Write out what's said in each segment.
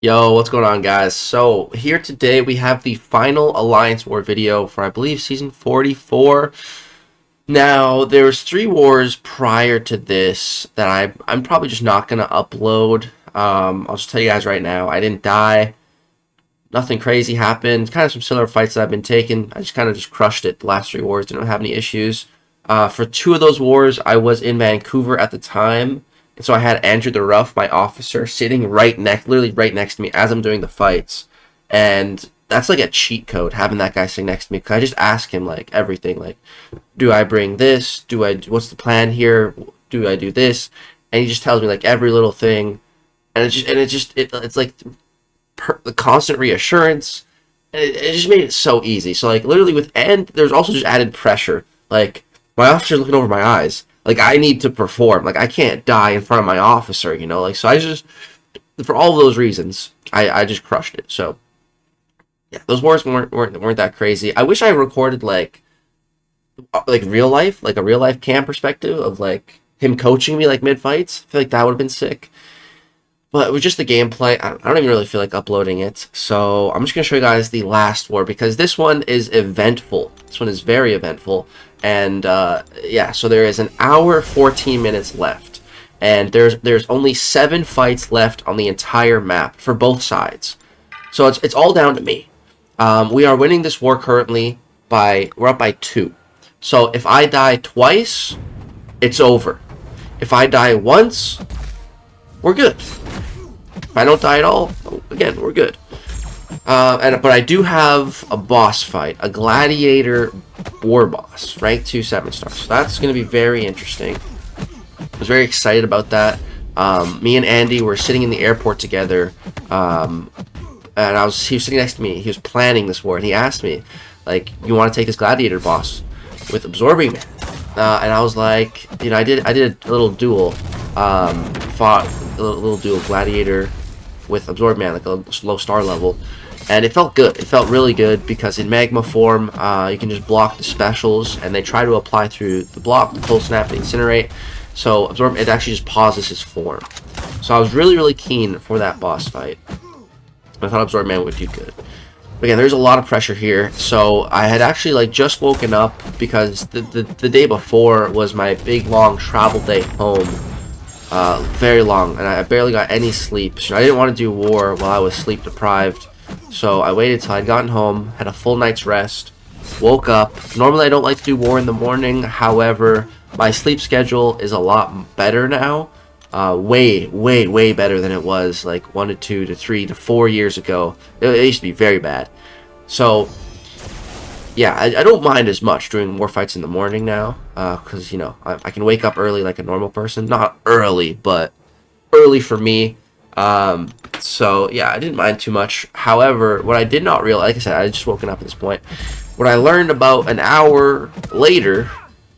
Yo, what's going on guys? So here today we have the final Alliance War video for I believe season 44. Now there was three wars prior to this that I, I'm probably just not going to upload. Um, I'll just tell you guys right now, I didn't die. Nothing crazy happened. Kind of some similar fights that I've been taking. I just kind of just crushed it. The last three wars didn't have any issues. Uh, for two of those wars, I was in Vancouver at the time. And so I had Andrew the Rough, my officer, sitting right next, literally right next to me as I'm doing the fights. And that's like a cheat code, having that guy sitting next to me. Cause I just ask him like everything, like, do I bring this? Do I, what's the plan here? Do I do this? And he just tells me like every little thing. And it just, and it just, it, it's like per, the constant reassurance. And it, it just made it so easy. So like literally with, and there's also just added pressure. Like my officer's looking over my eyes like I need to perform. Like I can't die in front of my officer, you know. Like so, I just for all those reasons, I I just crushed it. So yeah, those wars weren't weren't, weren't that crazy. I wish I recorded like like real life, like a real life cam perspective of like him coaching me like mid fights. I feel like that would have been sick. But it was just the gameplay. I don't even really feel like uploading it. So I'm just going to show you guys the last war because this one is eventful. This one is very eventful. And uh, yeah, so there is an hour 14 minutes left. And there's there's only seven fights left on the entire map for both sides. So it's, it's all down to me. Um, we are winning this war currently by, we're up by two. So if I die twice, it's over. If I die once, we're good. If I don't die at all, again, we're good. Uh, and But I do have a boss fight, a gladiator war boss, rank 2 7 stars. So that's going to be very interesting. I was very excited about that. Um, me and Andy were sitting in the airport together, um, and I was he was sitting next to me. He was planning this war, and he asked me, like, "You want to take this gladiator boss with absorbing man?" Uh, and I was like, you know, I did I did a little duel, um, fought a little, little duel gladiator with absorb man, like a low star level, and it felt good. It felt really good because in magma form, uh, you can just block the specials, and they try to apply through the block, the cold snap, the incinerate. So absorb it actually just pauses his form. So I was really really keen for that boss fight. I thought absorb man would do good. Again, there's a lot of pressure here. So I had actually like just woken up because the, the, the day before was my big long travel day home. Uh, very long, and I barely got any sleep. So I didn't want to do war while I was sleep deprived. So I waited till I'd gotten home, had a full night's rest, woke up. Normally I don't like to do war in the morning, however, my sleep schedule is a lot better now. Uh, way, way, way better than it was like one to two to three to four years ago. It, it used to be very bad. So, yeah, I, I, don't mind as much doing war fights in the morning now, because, uh, you know, I, I, can wake up early like a normal person. Not early, but early for me. Um, so, yeah, I didn't mind too much. However, what I did not realize, like I said, I just woken up at this point. What I learned about an hour later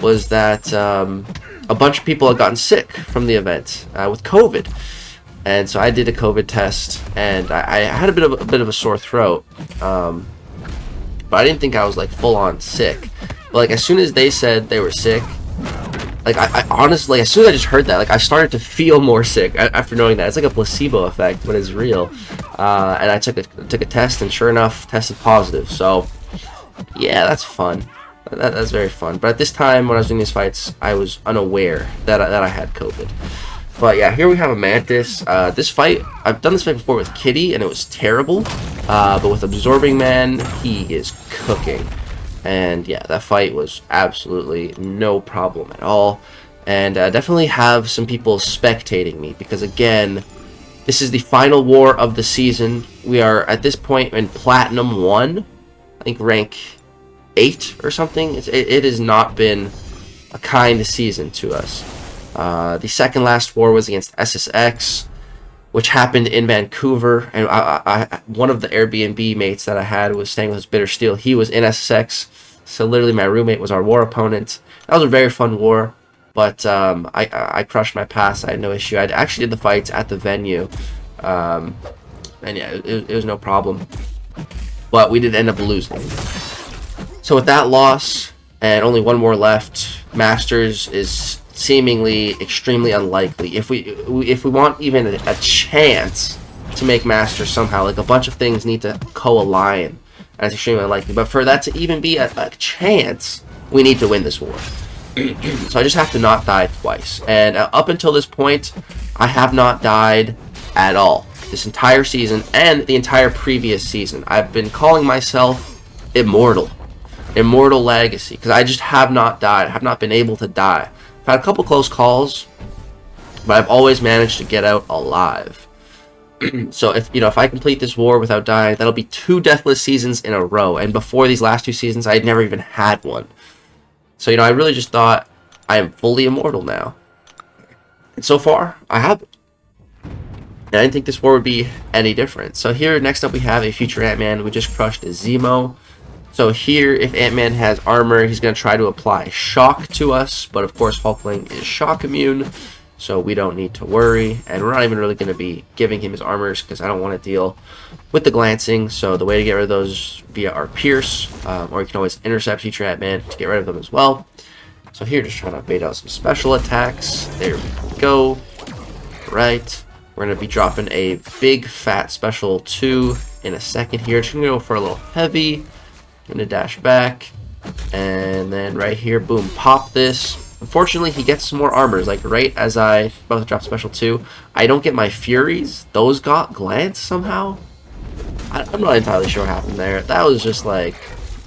was that um, a bunch of people had gotten sick from the event uh, with COVID. And so I did a COVID test, and I, I had a bit of a, bit of a sore throat. Um, but I didn't think I was like full on sick. But like as soon as they said they were sick, like I, I, honestly, as soon as I just heard that, like I started to feel more sick after knowing that. It's like a placebo effect, but it's real. Uh, and I took a took a test, and sure enough, tested positive. So yeah, that's fun. That, that's very fun. But at this time, when I was doing these fights, I was unaware that I, that I had COVID. But yeah, here we have a Mantis. Uh, this fight, I've done this fight before with Kitty, and it was terrible. Uh, but with Absorbing Man, he is cooking. And yeah, that fight was absolutely no problem at all. And uh, definitely have some people spectating me, because again, this is the final war of the season. We are, at this point, in Platinum 1. I think rank 8 or something. It, it, has not been a kind season to us. Uh, the second last war was against SSX, which happened in Vancouver. And I, I, one of the Airbnb mates that I had was staying with his Bitter Steel. He was in SSX, so literally my roommate was our war opponent. That was a very fun war, but um, I, I crushed my pass. I had no issue. I actually did the fights at the venue, um, and yeah, it, it was no problem. But we did end up losing. So with that loss and only one more left, Masters is seemingly extremely unlikely. If we if we want even a chance to make Masters somehow. Like, a bunch of things need to co-align. It's extremely unlikely. But for that to even be a, a chance, we need to win this war. so I just have to not die twice. And uh, up until this point, I have not died at all. This entire season and the entire previous season. I've been calling myself immortal. Immortal Lagacy. Because I just have not died. I have not been able to die. I've had a couple close calls. But I've always managed to get out alive. so if you know if I complete this war without dying, that'll be two deathless seasons in a row. And before these last two seasons, I had never even had one. So you know, I really just thought I am fully immortal now. And so far, I have. And I didn't think this war would be any different. So here, next up, we have a future Ant-Man. We just crushed a Zemo. So here, if Ant-Man has armor, he's going to try to apply shock to us. But of course, Hulkling is shock immune. So we don't need to worry. And we're not even really going to be giving him his armors because I don't want to deal with the glancing. So the way to get rid of those via our Pierce. Um, or you can always intercept future Ant-Man to get rid of them as well. So here, just trying to bait out some special attacks. There we go. Right. We're going to be dropping a big fat special 2 in a second here. Just going to go for a little heavy. Going to dash back. And then right here, boom, pop this. Unfortunately, he gets some more armors. Like, right as I about to drop special 2, I don't get my Furies. Those got glance somehow. I, am not entirely sure what happened there. That was just like,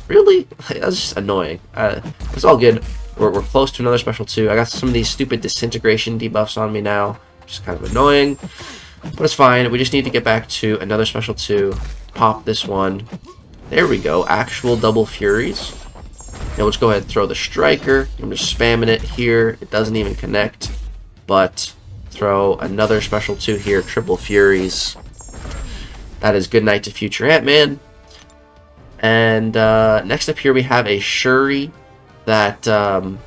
really? That was just annoying. Uh, it's all good. We're, we're close to another special 2. I got some of these stupid disintegration debuffs on me now which is kind of annoying. But it's fine. We just need to get back to another special 2. Pop this one. There we go. Actual double Furies. Now let's go ahead and throw the Striker. I'm just spamming it here. It doesn't even connect. But throw another special 2 here. Triple Furies. That is good night to future Ant-Man. And uh, next up here we have a Shuri that um,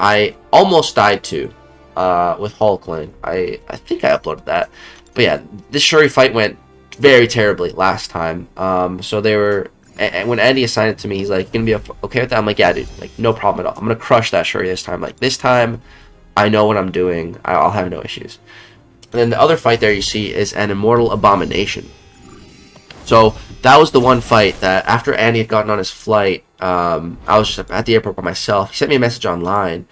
I almost died to uh, with Hulkling. I, I think I uploaded that. But yeah, this Shuri fight went very terribly last time. Um, so they were, and when Andy assigned it to me, he's like, gonna be okay with that? I'm like, yeah, dude, like, no problem at all. I'm gonna crush that Shuri this time. Like, this time, I know what I'm doing. I'll have no issues. And then the other fight there you see is an Immortal Abomination. So that was the one fight that after Andy had gotten on his flight, um, I was just at the airport by myself. He sent me a message online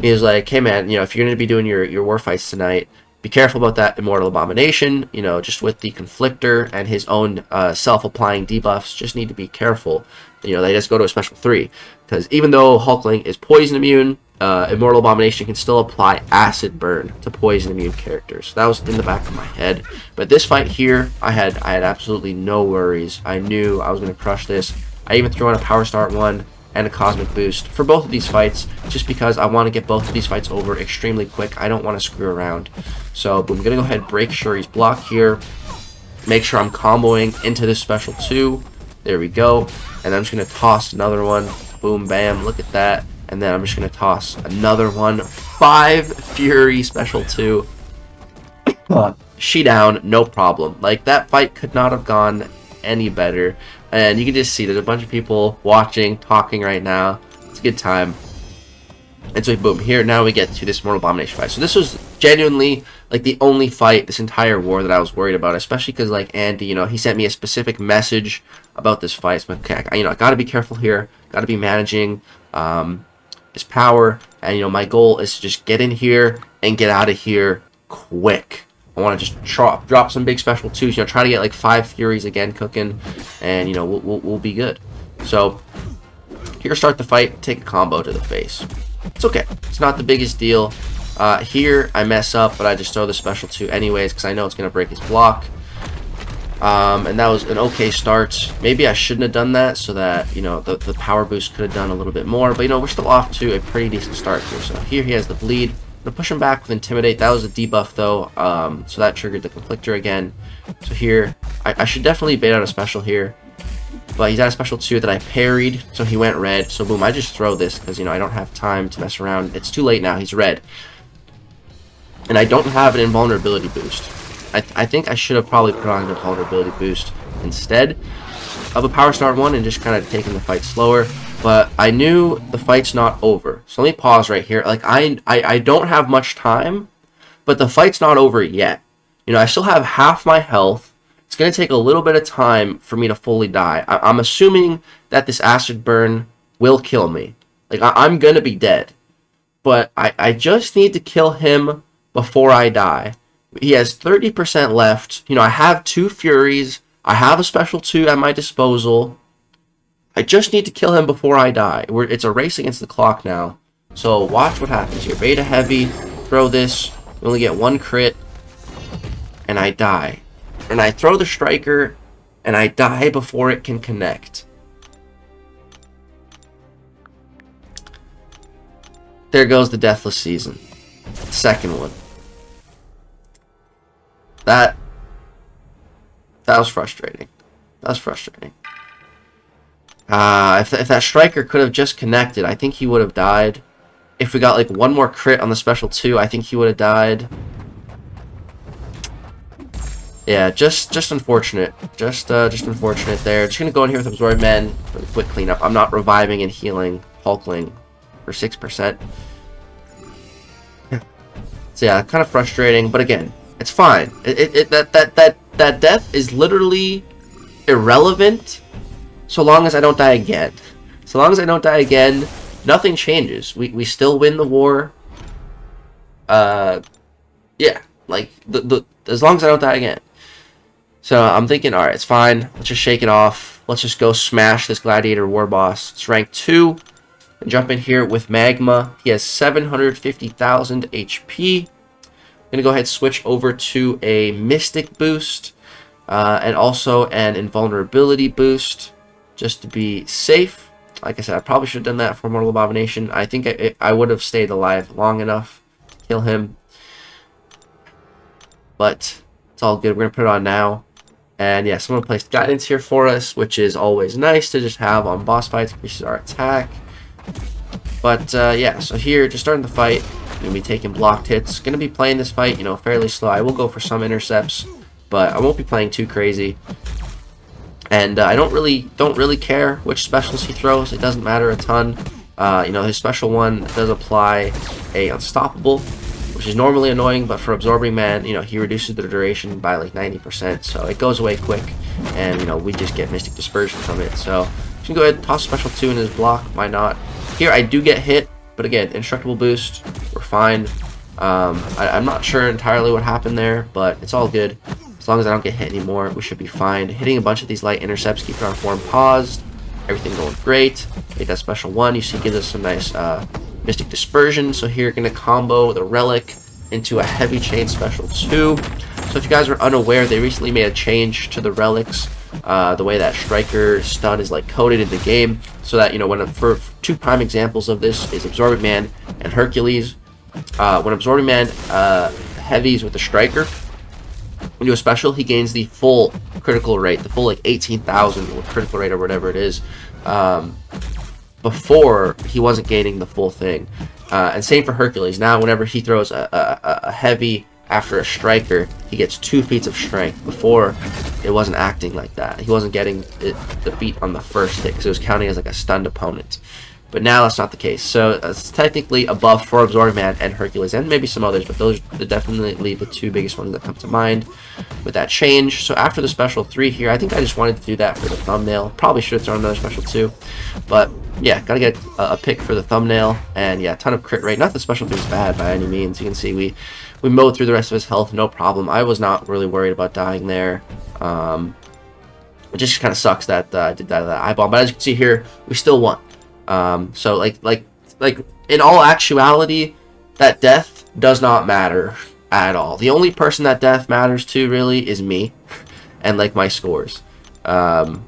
he was like, hey man, you know, if you're to be doing your, your war fights tonight, be careful about that Immortal Abomination, you know, just with the Conflictor and his own uh, self-applying debuffs, just need to be careful. You know, they just go to a special 3. Because even though Hulkling is poison immune, uh, Immortal Abomination can still apply Acid Burn to poison immune characters. That was in the back of my head. But this fight here, I had I had absolutely no worries. I knew I was going to crush this. I even threw on a Power Start 1 and a Cosmic Boost for both of these fights, just because I want to get both of these fights over extremely quick. I don't want to screw around. So I'm going to go ahead and break Shuri's block here. Make sure I'm comboing into this special 2. There we go. And I'm just going to toss another one. Boom, bam, look at that. And then I'm just going to toss another one. Five Fury special 2. she down, no problem. Like, that fight could not have gone any better. And you can just see there's a bunch of people watching, talking right now. It's a good time. And so boom, here now we get to this Mortal Abomination fight. So this was genuinely like the only fight this entire war that I was worried about, especially because like Andy, you know, he sent me a specific message about this fight. So okay, I, you know, I gotta be careful here, gotta be managing um, his power, and you know, my goal is to just get in here and get out of here quick. I want to just drop, drop some big special twos, you know, try to get like five Furies again cooking, and, you know, we'll, we'll, we'll be good. So, here, start the fight, take a combo to the face. It's okay. It's not the biggest deal. Uh, here, I mess up, but I just throw the special two anyways, because I know it's going to break his block. Um, and that was an okay start. Maybe I shouldn't have done that, so that, you know, the, the power boost could have done a little bit more. But, you know, we're still off to a pretty decent start here. So here he has the bleed gonna push him back with Intimidate. That was a debuff though, um, so that triggered the Conflictor again. So here, I, I should definitely bait out a special here. But he's at a special 2 that I parried, so he went red. So boom, I just throw this because, you know, I don't have time to mess around. It's too late now, he's red. And I don't have an invulnerability boost. I, th I think I should have probably put on an invulnerability boost instead of a Power Start 1 and just kind of taken the fight slower. But I knew the fight's not over. So let me pause right here. Like, I, I, I don't have much time, but the fight's not over yet. You know, I still have half my health. It's going to take a little bit of time for me to fully die. I- am assuming that this acid burn will kill me. Like, I- am going to be dead. But I-, I just need to kill him before I die. He has 30% left. You know, I have two Furies. I have a Special 2 at my disposal. I just need to kill him before I die. We're, it's a race against the clock now. So watch what happens here. Beta Heavy, throw this. We only get one crit. And I die. And I throw the Striker, and I die before it can connect. There goes the Deathless Season. Second one. That that was frustrating. That was frustrating. Uh, if, if that striker could have just connected, I think he would have died. If we got like one more crit on the special two, I think he would have died. Yeah, just just unfortunate. Just uh, just unfortunate there. Just gonna go in here with Absorb Men for a quick cleanup. I'm not reviving and healing Hulkling for 6%. so yeah, kind of frustrating, but again, it's fine. It, it, it, that, that, that, that death is literally irrelevant so long as I don't die again. So long as I don't die again, nothing changes. We, we still win the war. Uh, yeah, like, the, the as long as I don't die again. So I'm thinking, alright, it's fine. Let's just shake it off. Let's just go smash this Gladiator War Boss. It's rank 2. And jump in here with Magma. He has 750,000 HP I'm going to go ahead and switch over to a Mystic boost uh, and also an Invulnerability boost just to be safe. Like I said, I probably should have done that for Mortal Abomination. I think I, I would have stayed alive long enough to kill him. But it's all good. We're going to put it on now. And yeah, someone placed guidance here for us, which is always nice to just have on boss fights. Increases our attack. But uh, yeah, so here, just starting the fight. Gonna be taking blocked hits. Gonna be playing this fight, you know, fairly slow. I will go for some intercepts, but I won't be playing too crazy. And uh, I don't really don't really care which specials he throws. It doesn't matter a ton. Uh, you know, his special one does apply a unstoppable, which is normally annoying, but for absorbing man, you know, he reduces the duration by like 90%, so it goes away quick, and you know, we just get mystic dispersion from it. So, you can go ahead and toss special two in his block. Why not? Here, I do get hit, but again, Instructable boost, we're fine. Um, I, am not sure entirely what happened there, but it's all good. As long as I don't get hit anymore, we should be fine. Hitting a bunch of these light intercepts, keeping our form paused. Everything going great. Hit that special one. You see gives us some nice uh, Mystic Dispersion. So here, going to combo the Relic into a Heavy Chain Special 2. So if you guys are unaware, they recently made a change to the Relics uh, the way that striker stun is like coded in the game so that you know when for two prime examples of this is absorbing man and hercules uh, when absorbing man uh, heavies with the striker when you do a special he gains the full critical rate the full like 18,000 critical rate or whatever it is um, before he wasn't gaining the full thing uh, and same for hercules now whenever he throws a, a, a heavy after a striker, he gets two feats of strength. Before, it wasn't acting like that. He wasn't getting it, the feat on the first hit because it was counting as like a stunned opponent. But now that's not the case. So it's technically above for Absorbing Man and Hercules and maybe some others, but those are definitely the two biggest ones that come to mind with that change. So after the special three here, I think I just wanted to do that for the thumbnail. Probably should have thrown another special two. But yeah, gotta get a, a pick for the thumbnail. And yeah, ton of crit rate. Not the special is bad by any means. You can see we we mowed through the rest of his health, no problem. I was not really worried about dying there. Um, it just kind of sucks that uh, I did that, that eyeball. But as you can see here, we still won. Um, so like like like in all actuality, that death does not matter at all. The only person that death matters to really is me, and like my scores. Um,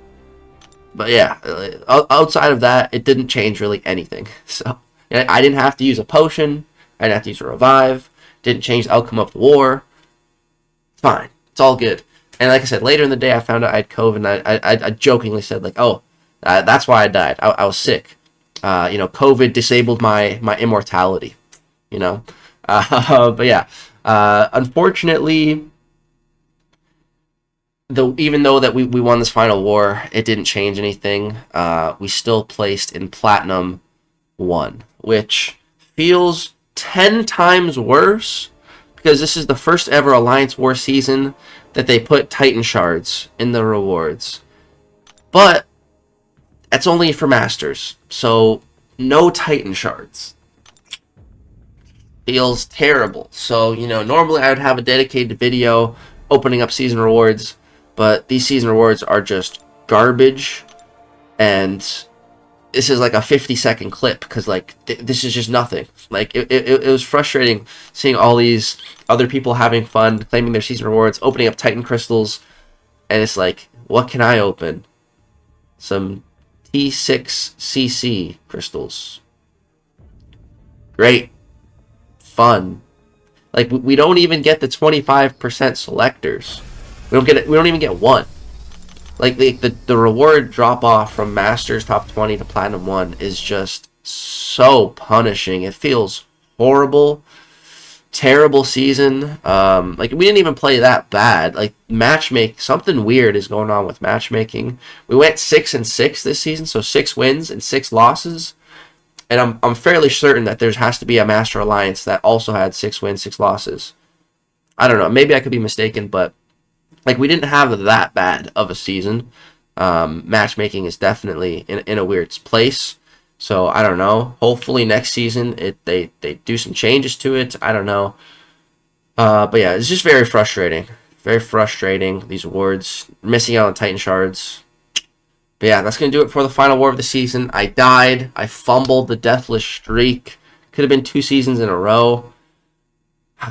but yeah, uh, outside of that, it didn't change really anything. So I didn't have to use a potion. I didn't have to use a revive didn't change the outcome of the war. Fine. It's all good. And like I said, later in the day, I found out I had COVID, and I, I, I jokingly said, like, oh, uh, that's why I died. I, I was sick. Uh, you know, COVID disabled my, my immortality, you know. Uh, but yeah, uh, unfortunately, the, even though that we, we won this final war, it didn't change anything. Uh, we still placed in Platinum 1, which feels 10 times worse because this is the first ever Alliance War season that they put Titan Shards in the rewards. But that's only for Masters, so no Titan Shards. Feels terrible. So, you know, normally I would have a dedicated video opening up season rewards, but these season rewards are just garbage, and this is like a 50 second clip because like th this is just nothing like it, it, it was frustrating seeing all these other people having fun claiming their season rewards opening up titan crystals and it's like what can i open some t6cc crystals. Great. Fun. Like we don't even get the 25% selectors. We don't get it we don't even get one. Like the, the the reward drop off from masters top 20 to platinum 1 is just so punishing. It feels horrible terrible season. Um like we didn't even play that bad. Like matchmake something weird is going on with matchmaking. We went six and six this season so six wins and six losses. And i'm, I'm fairly certain that there has to be a master alliance that also had six wins six losses. I don't know. Maybe i could be mistaken but like we didn't have that bad of a season. Um, matchmaking is definitely in, in a weird place. So I don't know. Hopefully next season it they they do some changes to it. I don't know. Uh, but yeah, it's just very frustrating. Very frustrating. These awards missing out on Titan shards. But yeah, that's gonna do it for the final war of the season. I died. I fumbled the deathless streak. Could have been two seasons in a row.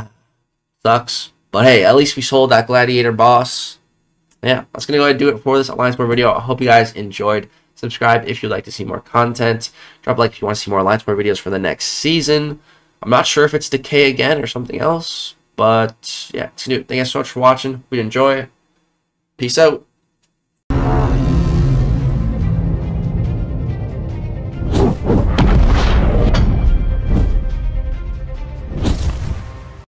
Sucks. But hey, at least we sold that Gladiator boss. Yeah, that's to go ahead and do it for this Alliance War video. I hope you guys enjoyed. Subscribe if you'd like to see more content. Drop a like if you want to see more Alliance War videos for the next season. I'm not sure if it's Decay again or something else. But yeah, it's new. Thank you guys so much for watching. We enjoy. Peace out.